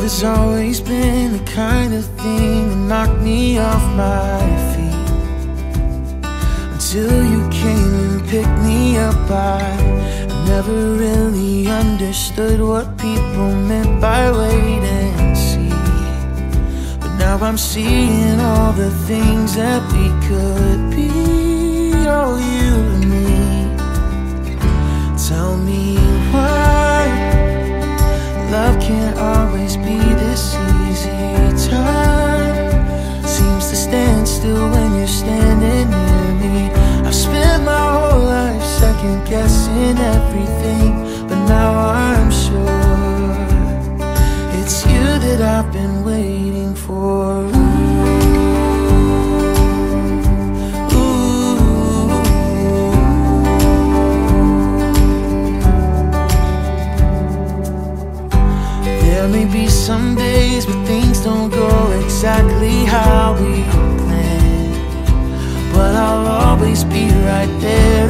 has always been the kind of thing that knocked me off my feet. Until you came and picked me up, I never really understood what people meant by wait and see. But now I'm seeing all the things that we could be. Oh, you and me. Tell me why love can't guessing everything, but now I'm sure it's you that I've been waiting for. There may be some days when things don't go exactly how we planned. But I'll always be right there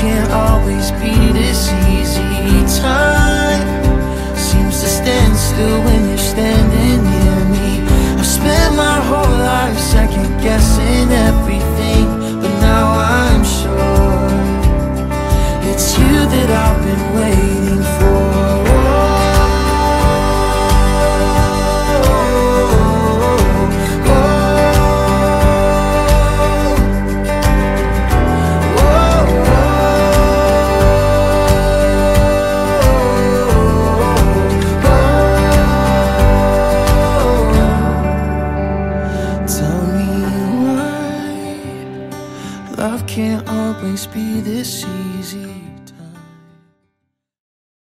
can't always be this easy. Time seems to stand still when can't always be this easy.